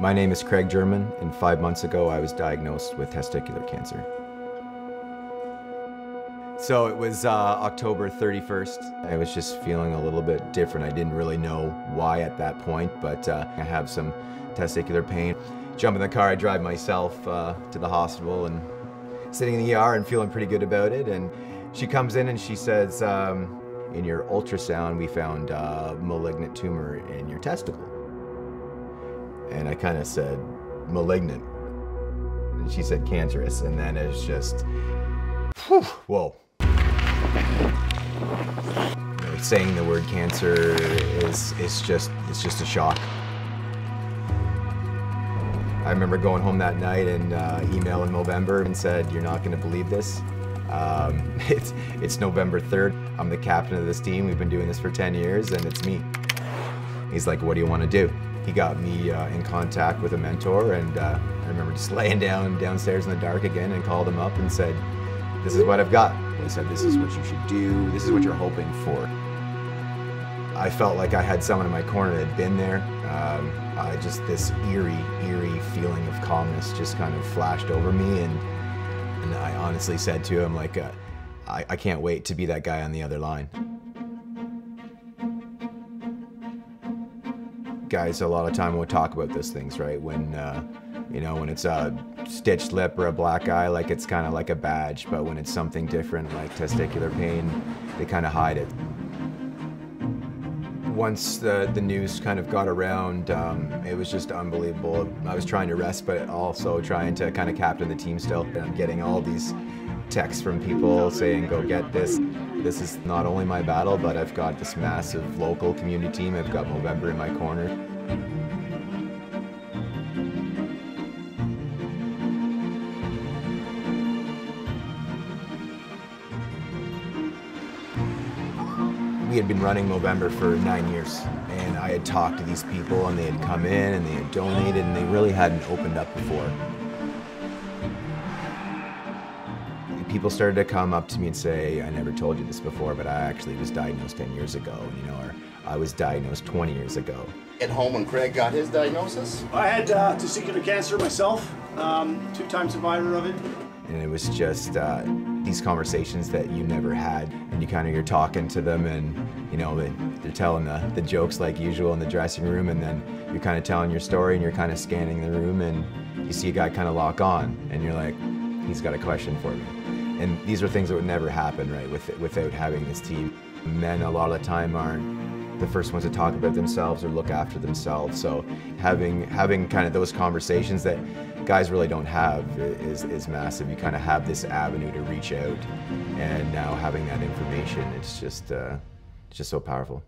My name is Craig Jermyn, and five months ago I was diagnosed with testicular cancer. So it was uh, October 31st. I was just feeling a little bit different. I didn't really know why at that point, but uh, I have some testicular pain. Jump in the car, I drive myself uh, to the hospital and sitting in the ER and feeling pretty good about it. And she comes in and she says, um, in your ultrasound, we found a malignant tumor in your testicle. And I kind of said, malignant. And she said cancerous. And then it's just, whew, whoa. You know, saying the word cancer is, is just, it's just a shock. I remember going home that night and uh, emailing Movember and said, you're not gonna believe this. Um, it's, it's November 3rd. I'm the captain of this team. We've been doing this for 10 years and it's me. He's like, what do you want to do? He got me uh, in contact with a mentor and uh, I remember just laying down downstairs in the dark again and called him up and said, this is what I've got. He said, this is what you should do. This is what you're hoping for. I felt like I had someone in my corner that had been there. Um, I just this eerie, eerie feeling of calmness just kind of flashed over me and and I honestly said to him like, uh, I, I can't wait to be that guy on the other line. Guys a lot of time will talk about those things, right? When, uh, you know, when it's a stitched lip or a black eye, like it's kind of like a badge, but when it's something different, like testicular pain, they kind of hide it. Once the, the news kind of got around, um, it was just unbelievable. I was trying to rest, but also trying to kind of captain the team still. And I'm getting all these texts from people saying, go get this. This is not only my battle, but I've got this massive local community team. I've got Movember in my corner. We had been running Movember for nine years, and I had talked to these people, and they had come in, and they had donated, and they really hadn't opened up before. People started to come up to me and say, I never told you this before, but I actually was diagnosed 10 years ago, you know, or I was diagnosed 20 years ago. At home when Craig got his diagnosis? I had uh, testicular cancer myself, um, two-time survivor of it. And it was just uh, these conversations that you never had, and you kind of, you're talking to them and, you know, they, they're telling the, the jokes like usual in the dressing room, and then you're kind of telling your story and you're kind of scanning the room and you see a guy kind of lock on, and you're like, he's got a question for me. And these are things that would never happen, right, with, without having this team. Men a lot of the time aren't the first ones to talk about themselves or look after themselves. So having having kind of those conversations that guys really don't have is, is massive. You kind of have this avenue to reach out, and now having that information, it's just uh, it's just so powerful.